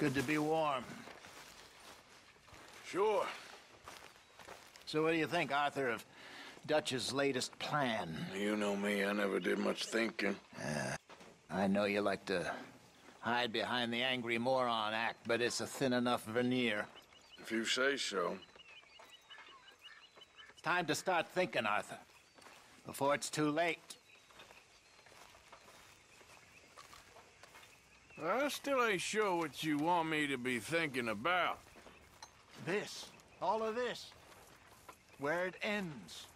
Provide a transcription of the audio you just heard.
Good to be warm. Sure. So what do you think, Arthur, of Dutch's latest plan? You know me, I never did much thinking. Uh, I know you like to hide behind the angry moron act, but it's a thin enough veneer. If you say so. It's time to start thinking, Arthur, before it's too late. I still ain't sure what you want me to be thinking about. This, all of this, where it ends.